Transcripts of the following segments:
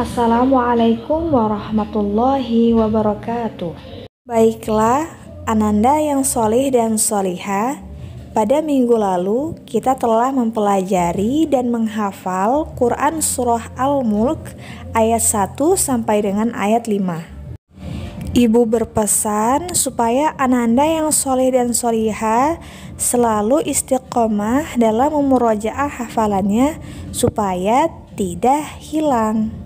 Assalamualaikum warahmatullahi wabarakatuh. Baiklah, Ananda yang solih dan soliha, pada minggu lalu kita telah mempelajari dan menghafal Quran Surah Al-Mulk ayat 1 sampai dengan ayat 5. Ibu berpesan supaya Ananda yang soleh dan soliha selalu istiqomah dalam memurojaah hafalannya supaya tidak hilang.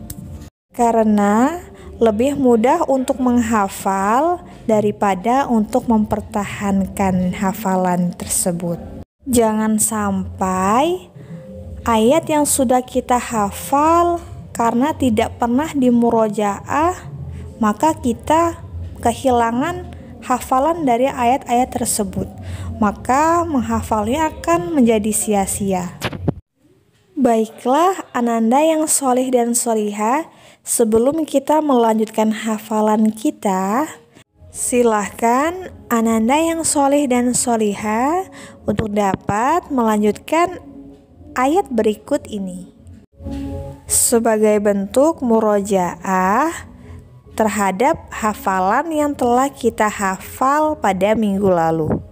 Karena lebih mudah untuk menghafal daripada untuk mempertahankan hafalan tersebut. Jangan sampai ayat yang sudah kita hafal karena tidak pernah dimurojaah maka kita kehilangan hafalan dari ayat-ayat tersebut, maka menghafalnya akan menjadi sia-sia. Baiklah, Ananda yang solih dan soliha, sebelum kita melanjutkan hafalan kita, silahkan Ananda yang solih dan soliha untuk dapat melanjutkan ayat berikut ini. Sebagai bentuk murojaah, terhadap hafalan yang telah kita hafal pada minggu lalu.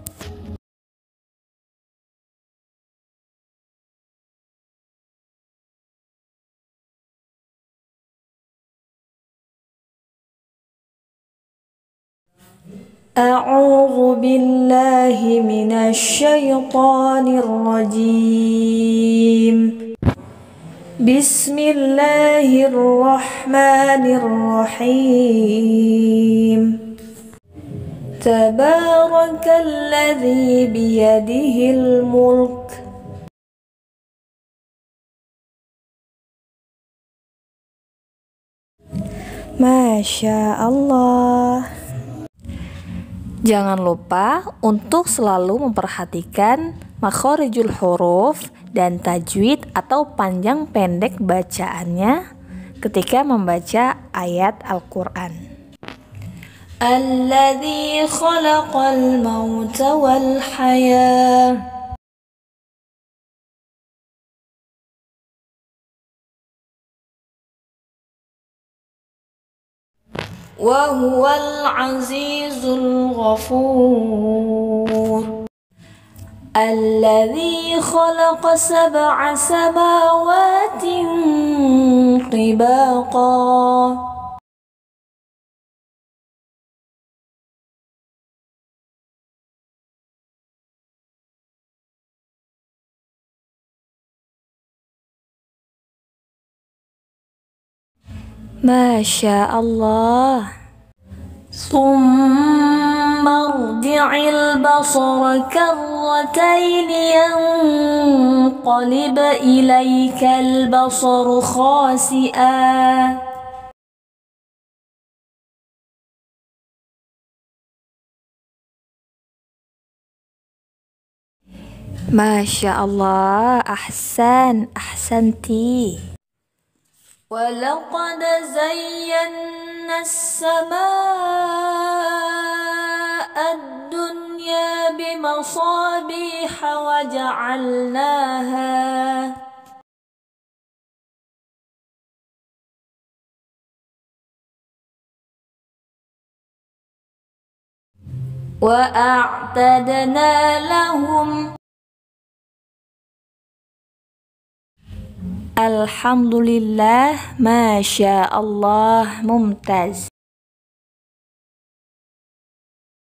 أعوذ بالله من الشيطان الرجيم. بسم الله الرحمن الرحيم. تبارك الذي بيده الملك. ما شاء الله. Jangan lupa untuk selalu memperhatikan makhorijul huruf dan tajwid atau panjang pendek bacaannya ketika membaca ayat Al-Qur'an. Mauta wal وهو العزيز الغفور. الذي خلق سبع سماوات طباقا ما شاء الله. ثم ارجع البصر كرتين ينقلب إليك البصر خاسئا. ما شاء الله. أحسن أحسنتي. ولقد زينا السماء الدنيا بمصابيح وجعلناها وأعتدنا لهم Alhamdulillah, Masya Allah, mumtaz.